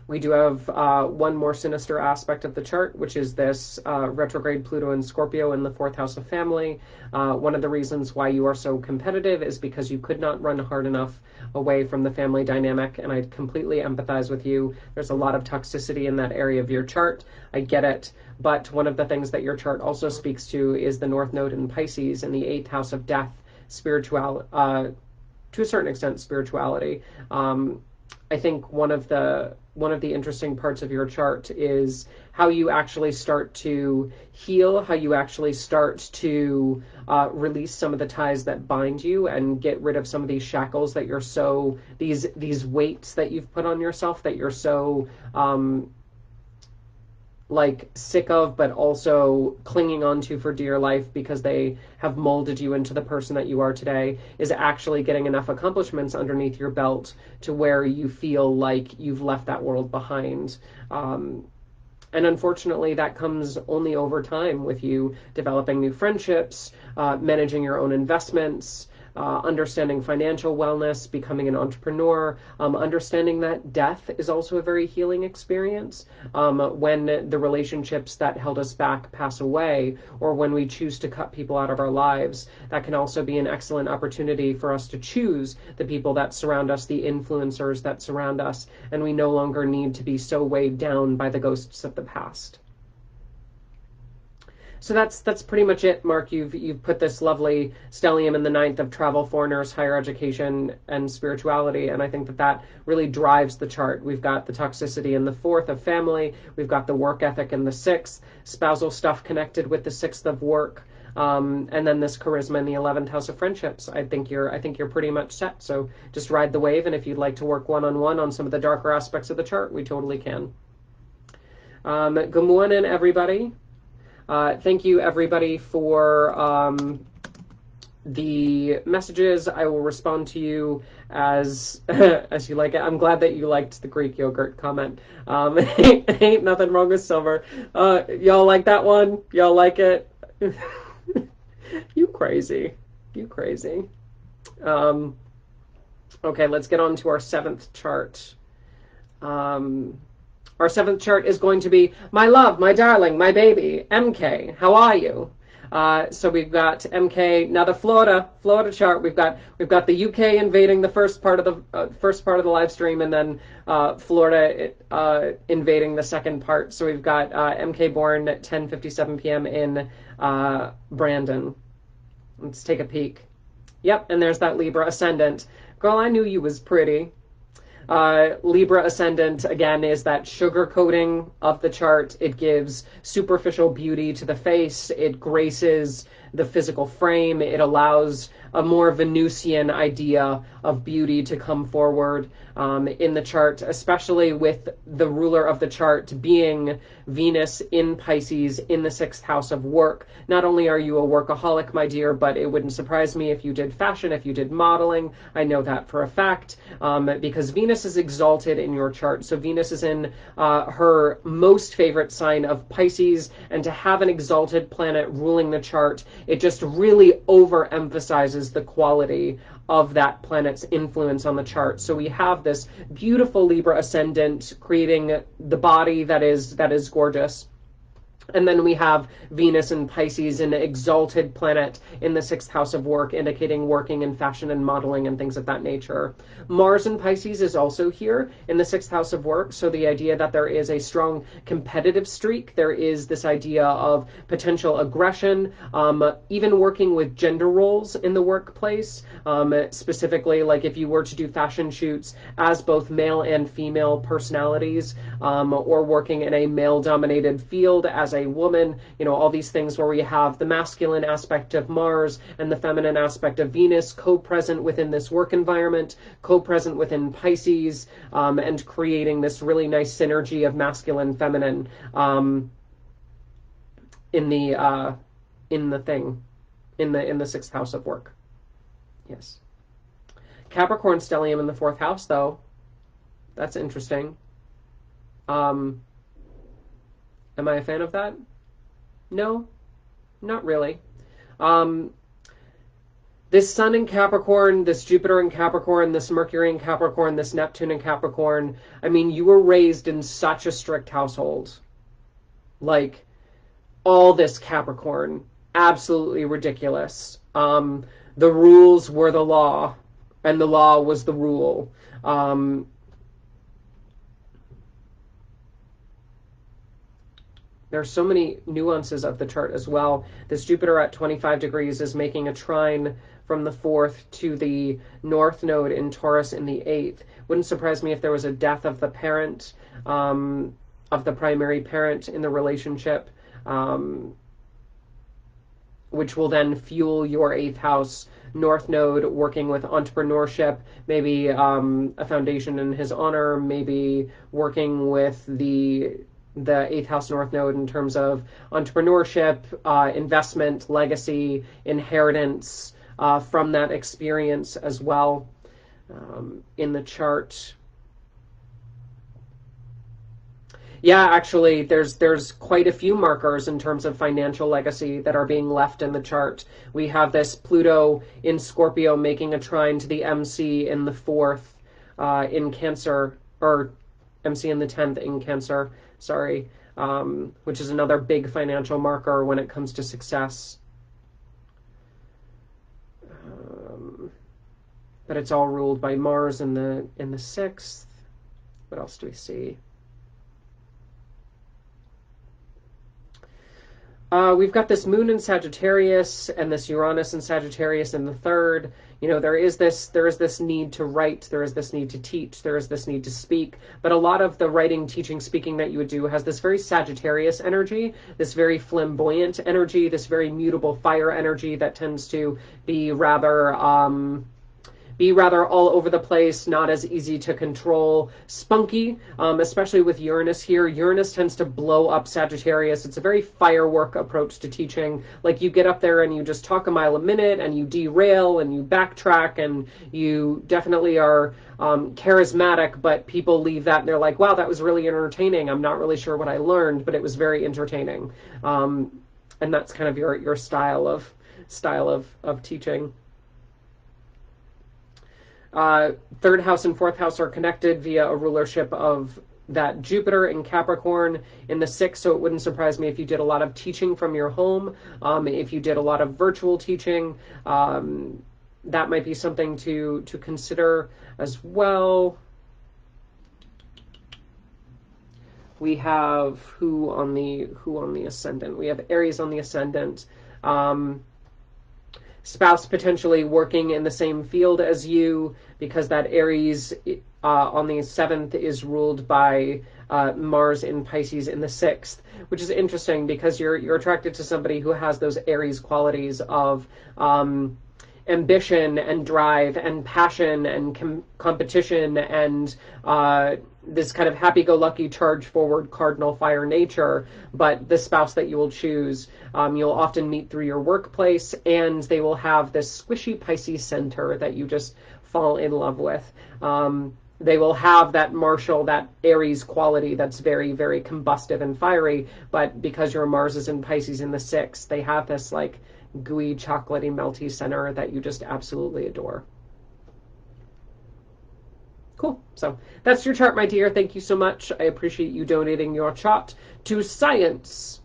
[SPEAKER 1] We do have uh, one more sinister aspect of the chart, which is this uh, retrograde Pluto and Scorpio in the fourth house of family. Uh, one of the reasons why you are so competitive is because you could not run hard enough away from the family dynamic, and I completely empathize with you. There's a lot of toxicity in that area of your chart. I get it. But one of the things that your chart also speaks to is the North Node in Pisces in the eighth house of death, spiritual, uh, to a certain extent, spirituality. Um, I think one of the one of the interesting parts of your chart is how you actually start to heal, how you actually start to uh, release some of the ties that bind you and get rid of some of these shackles that you're so these these weights that you've put on yourself that you're so um, like sick of, but also clinging onto for dear life because they have molded you into the person that you are today, is actually getting enough accomplishments underneath your belt to where you feel like you've left that world behind. Um, and unfortunately, that comes only over time with you developing new friendships, uh, managing your own investments, uh, understanding financial wellness, becoming an entrepreneur, um, understanding that death is also a very healing experience. Um, when the relationships that held us back pass away, or when we choose to cut people out of our lives, that can also be an excellent opportunity for us to choose the people that surround us, the influencers that surround us, and we no longer need to be so weighed down by the ghosts of the past so that's that's pretty much it, Mark. You've you've put this lovely stellium in the ninth of travel, foreigners, higher education, and spirituality, and I think that that really drives the chart. We've got the toxicity in the fourth of family. We've got the work ethic in the sixth, spousal stuff connected with the sixth of work. Um, and then this charisma in the 11th house of friendships. I think you're I think you're pretty much set. So just ride the wave, and if you'd like to work one on one on some of the darker aspects of the chart, we totally can. Um, good morning, everybody. Uh, thank you, everybody, for um, the messages. I will respond to you as as you like it. I'm glad that you liked the Greek yogurt comment. Um, ain't, ain't nothing wrong with silver. Uh, y'all like that one? Y'all like it? you crazy. You crazy. Um, okay, let's get on to our seventh chart. Um, our seventh chart is going to be my love, my darling, my baby, MK. How are you? Uh, so we've got MK now the Florida Florida chart. We've got we've got the UK invading the first part of the uh, first part of the live stream, and then uh, Florida uh, invading the second part. So we've got uh, MK born at 10:57 p.m. in uh, Brandon. Let's take a peek. Yep, and there's that Libra ascendant. Girl, I knew you was pretty. Uh, Libra ascendant again is that sugar coating of the chart. It gives superficial beauty to the face. It graces the physical frame. It allows a more Venusian idea of beauty to come forward um, in the chart, especially with the ruler of the chart being Venus in Pisces in the sixth house of work. Not only are you a workaholic, my dear, but it wouldn't surprise me if you did fashion, if you did modeling. I know that for a fact um, because Venus is exalted in your chart. So Venus is in uh, her most favorite sign of Pisces, and to have an exalted planet ruling the chart, it just really overemphasizes the quality of that planet's influence on the chart. So we have this beautiful Libra ascendant creating the body that is that is gorgeous. And then we have Venus and Pisces, an exalted planet in the sixth house of work, indicating working in fashion and modeling and things of that nature. Mars and Pisces is also here in the sixth house of work. So the idea that there is a strong competitive streak, there is this idea of potential aggression, um, even working with gender roles in the workplace. Um, specifically, like if you were to do fashion shoots as both male and female personalities, um, or working in a male dominated field as a woman, you know, all these things where we have the masculine aspect of Mars and the feminine aspect of Venus co present within this work environment, co present within Pisces, um, and creating this really nice synergy of masculine, feminine um, in the uh, in the thing, in the in the sixth house of work. Yes. Capricorn stellium in the fourth house, though. That's interesting. Um, am I a fan of that? No, not really. Um, this Sun in Capricorn, this Jupiter in Capricorn, this Mercury in Capricorn, this Neptune in Capricorn. I mean, you were raised in such a strict household. Like, all this Capricorn. Absolutely ridiculous. Um, the rules were the law, and the law was the rule. Um, There's so many nuances of the chart as well. This Jupiter at 25 degrees is making a trine from the fourth to the north node in Taurus in the eighth. Wouldn't surprise me if there was a death of the parent, um, of the primary parent in the relationship, um, which will then fuel your eighth house north node working with entrepreneurship, maybe um, a foundation in his honor, maybe working with the the eighth house north node in terms of entrepreneurship, uh, investment, legacy, inheritance uh, from that experience as well um, in the chart. Yeah, actually, there's there's quite a few markers in terms of financial legacy that are being left in the chart. We have this Pluto in Scorpio making a trine to the MC in the fourth, uh, in Cancer, or MC in the tenth in Cancer sorry, um, which is another big financial marker when it comes to success. Um, but it's all ruled by Mars in the in the sixth. What else do we see? Uh, we've got this moon in Sagittarius and this Uranus in Sagittarius in the third. You know, there is this there is this need to write, there is this need to teach, there is this need to speak. But a lot of the writing, teaching, speaking that you would do has this very Sagittarius energy, this very flamboyant energy, this very mutable fire energy that tends to be rather um, be rather all over the place, not as easy to control, spunky, um, especially with Uranus here. Uranus tends to blow up Sagittarius. It's a very firework approach to teaching. Like you get up there and you just talk a mile a minute and you derail and you backtrack and you definitely are um, charismatic, but people leave that and they're like, wow, that was really entertaining. I'm not really sure what I learned, but it was very entertaining. Um, and that's kind of your, your style of style of, of teaching. Uh, third house and fourth house are connected via a rulership of that Jupiter in Capricorn in the sixth, so it wouldn't surprise me if you did a lot of teaching from your home, um, if you did a lot of virtual teaching. Um, that might be something to to consider as well. We have who on the who on the ascendant? We have Aries on the ascendant. Um, spouse potentially working in the same field as you because that Aries uh, on the seventh is ruled by uh, Mars in Pisces in the sixth, which is interesting because you're you're attracted to somebody who has those Aries qualities of um, ambition and drive and passion and com- competition and uh, this kind of happy-go-lucky charge forward cardinal fire nature but the spouse that you will choose um, you'll often meet through your workplace and they will have this squishy pisces center that you just fall in love with um, they will have that martial that aries quality that's very very combustive and fiery but because your mars is in pisces in the sixth they have this like gooey, chocolatey, melty center that you just absolutely adore. Cool. So that's your chart, my dear. Thank you so much. I appreciate you donating your chart to science.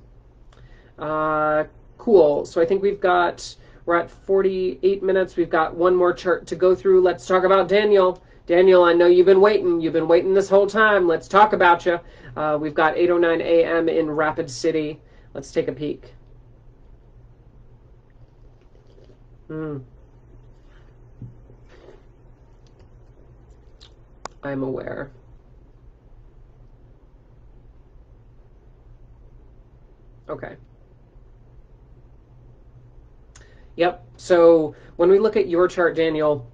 [SPEAKER 1] Uh, cool. So I think we've got, we're at 48 minutes. We've got one more chart to go through. Let's talk about Daniel. Daniel, I know you've been waiting. You've been waiting this whole time. Let's talk about you. Uh, we've got 8.09 a.m. in Rapid City. Let's take a peek. Mm. I'm aware. Okay. Yep. So when we look at your chart, Daniel,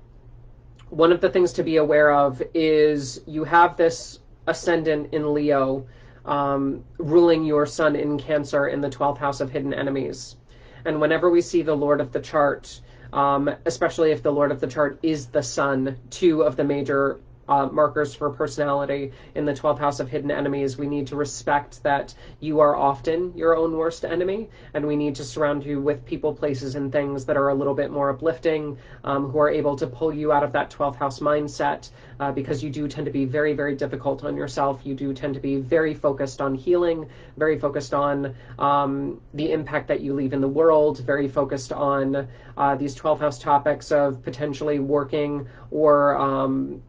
[SPEAKER 1] one of the things to be aware of is you have this ascendant in Leo um, ruling your sun in Cancer in the 12th house of hidden enemies. And whenever we see the Lord of the chart, um, especially if the Lord of the chart is the sun, two of the major uh, markers for personality in the 12th house of hidden enemies. We need to respect that you are often your own worst enemy, and we need to surround you with people, places, and things that are a little bit more uplifting, um, who are able to pull you out of that 12th house mindset, uh, because you do tend to be very, very difficult on yourself. You do tend to be very focused on healing, very focused on um, the impact that you leave in the world, very focused on uh, these 12th house topics of potentially working or um,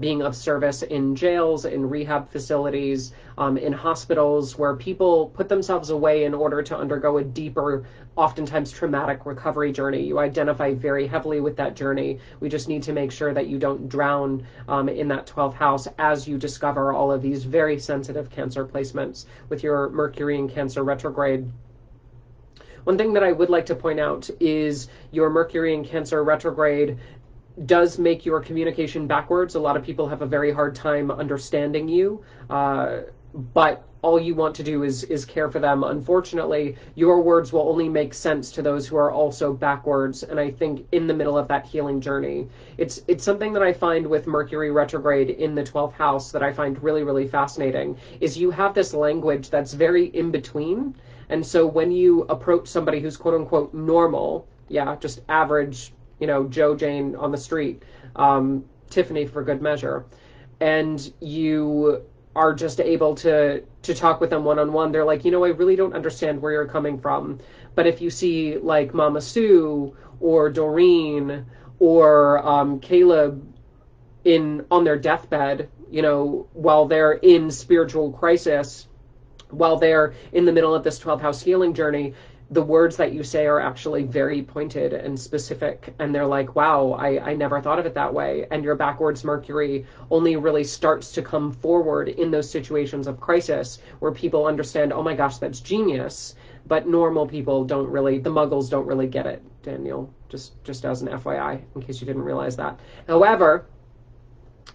[SPEAKER 1] being of service in jails, in rehab facilities, um, in hospitals, where people put themselves away in order to undergo a deeper, oftentimes traumatic recovery journey. You identify very heavily with that journey. We just need to make sure that you don't drown um, in that 12th house as you discover all of these very sensitive Cancer placements with your Mercury in Cancer retrograde. One thing that I would like to point out is your Mercury in Cancer retrograde does make your communication backwards. A lot of people have a very hard time understanding you, uh, but all you want to do is is care for them. Unfortunately, your words will only make sense to those who are also backwards, and I think in the middle of that healing journey, it's it's something that I find with Mercury retrograde in the 12th house that I find really really fascinating. Is you have this language that's very in between, and so when you approach somebody who's quote unquote normal, yeah, just average you know, Joe Jane on the street, um, Tiffany for good measure, and you are just able to to talk with them one on one. They're like, you know, I really don't understand where you're coming from. But if you see like Mama Sue or Doreen or um, Caleb in on their deathbed, you know, while they're in spiritual crisis, while they're in the middle of this 12 house healing journey, the words that you say are actually very pointed and specific and they're like wow I, I never thought of it that way. And your backwards mercury only really starts to come forward in those situations of crisis where people understand oh my gosh that's genius. But normal people don't really the muggles don't really get it daniel just just as an fyi in case you didn't realize that. However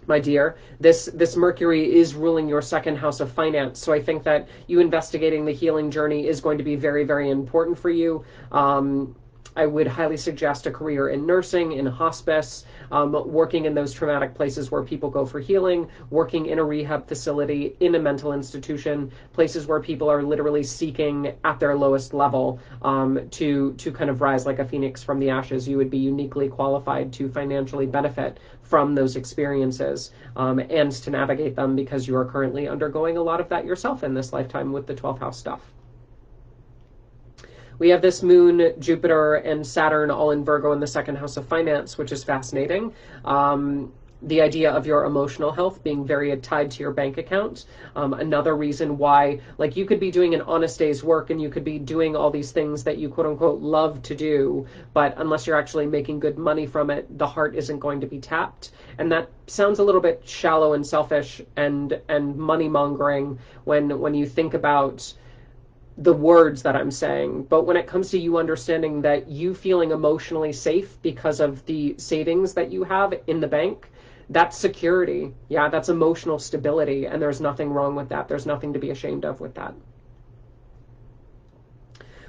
[SPEAKER 1] my dear. This this Mercury is ruling your second house of finance, so I think that you investigating the healing journey is going to be very very important for you. Um, I would highly suggest a career in nursing, in hospice, um, working in those traumatic places where people go for healing, working in a rehab facility, in a mental institution, places where people are literally seeking at their lowest level um, to to kind of rise like a phoenix from the ashes. You would be uniquely qualified to financially benefit from those experiences um, and to navigate them because you are currently undergoing a lot of that yourself in this lifetime with the 12th house stuff. We have this moon, Jupiter, and Saturn all in Virgo in the second house of finance, which is fascinating. Um, the idea of your emotional health being very tied to your bank account. Um, another reason why, like, you could be doing an honest day's work and you could be doing all these things that you quote unquote love to do, but unless you're actually making good money from it, the heart isn't going to be tapped. And that sounds a little bit shallow and selfish and and money mongering when when you think about the words that I'm saying, but when it comes to you understanding that you feeling emotionally safe because of the savings that you have in the bank, that's security. Yeah, that's emotional stability, and there's nothing wrong with that. There's nothing to be ashamed of with that.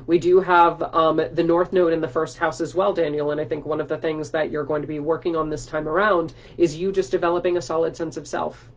[SPEAKER 1] We do have um, the North Node in the first house as well, Daniel, and I think one of the things that you're going to be working on this time around is you just developing a solid sense of self.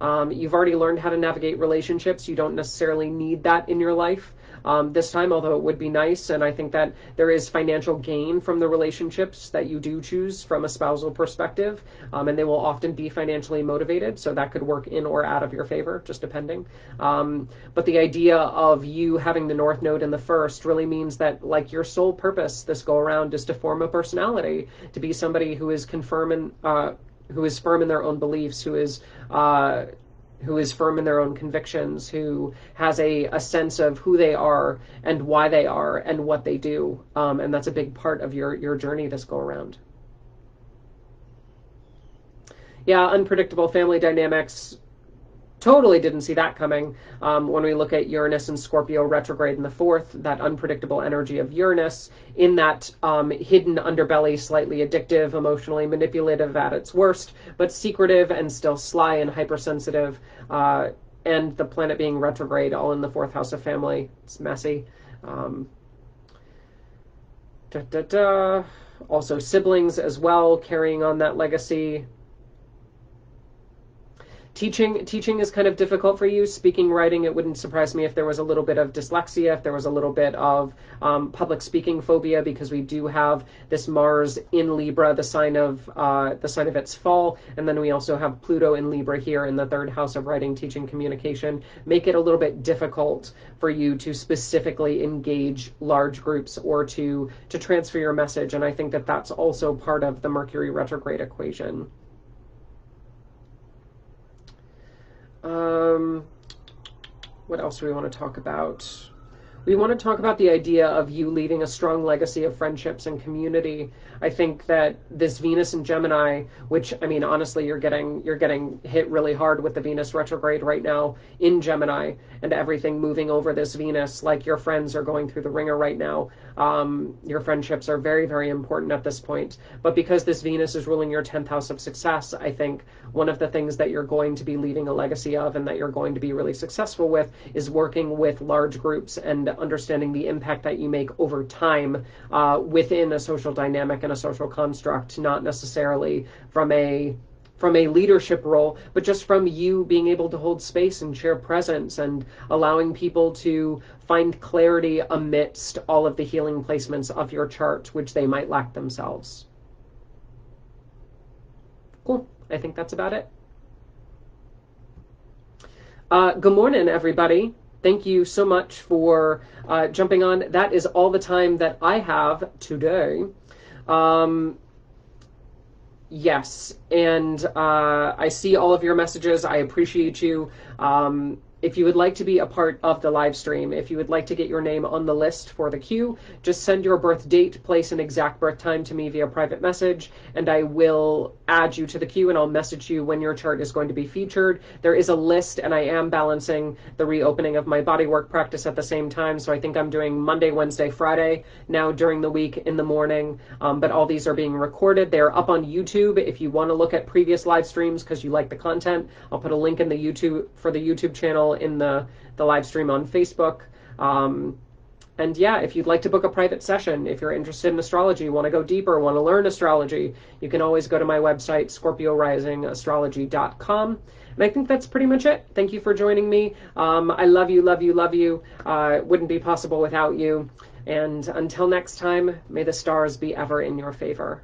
[SPEAKER 1] Um, you've already learned how to navigate relationships. You don't necessarily need that in your life um, this time, although it would be nice. And I think that there is financial gain from the relationships that you do choose from a spousal perspective. Um, and they will often be financially motivated. So that could work in or out of your favor, just depending. Um, but the idea of you having the North Node in the first really means that, like, your sole purpose this go around is to form a personality, to be somebody who is confirming. Uh, who is firm in their own beliefs, who is uh, who is firm in their own convictions, who has a, a sense of who they are and why they are and what they do. Um, and that's a big part of your, your journey this go around. Yeah, unpredictable family dynamics totally didn't see that coming. Um, when we look at Uranus and Scorpio retrograde in the fourth, that unpredictable energy of Uranus in that um, hidden underbelly, slightly addictive, emotionally manipulative at its worst, but secretive and still sly and hypersensitive. Uh, and the planet being retrograde, all in the fourth house of family. It's messy. Um, da, da, da. Also, siblings as well, carrying on that legacy teaching teaching is kind of difficult for you. Speaking writing it wouldn't surprise me if there was a little bit of dyslexia if there was a little bit of um, public speaking phobia because we do have this mars in libra the sign of uh, the sign of its fall. And then we also have pluto in libra here in the third house of writing teaching communication. Make it a little bit difficult for you to specifically engage large groups or to to transfer your message. And i think that that's also part of the mercury retrograde equation Um, what else do we want to talk about? We want to talk about the idea of you leaving a strong legacy of friendships and community. I think that this Venus and Gemini, which I mean honestly you're getting you're getting hit really hard with the Venus retrograde right now in Gemini and everything moving over this Venus like your friends are going through the ringer right now. Um, your friendships are very very important at this point. But because this Venus is ruling your 10th house of success, I think one of the things that you're going to be leaving a legacy of and that you're going to be really successful with is working with large groups and understanding the impact that you make over time uh, within a social dynamic and a social construct, not necessarily from a from a leadership role, but just from you being able to hold space and share presence and allowing people to find clarity amidst all of the healing placements of your chart, which they might lack themselves. Cool. I think that's about it. Uh, good morning, everybody. Thank you so much for uh, jumping on. That is all the time that I have today. Um, yes, and uh, I see all of your messages. I appreciate you. Um, if you would like to be a part of the live stream, if you would like to get your name on the list for the queue, just send your birth date, place, and exact birth time to me via private message, and I will add you to the queue and I'll message you when your chart is going to be featured. There is a list, and I am balancing the reopening of my bodywork practice at the same time. So I think I'm doing Monday, Wednesday, Friday now during the week in the morning. Um, but all these are being recorded. They're up on YouTube if you want to look at previous live streams because you like the content. I'll put a link in the YouTube for the YouTube channel in the, the live stream on Facebook. Um, and yeah, if you'd like to book a private session, if you're interested in astrology, want to go deeper, want to learn astrology, you can always go to my website, scorpiorisingastrology.com. And I think that's pretty much it. Thank you for joining me. Um, I love you, love you, love you. Uh, it wouldn't be possible without you. And until next time, may the stars be ever in your favor.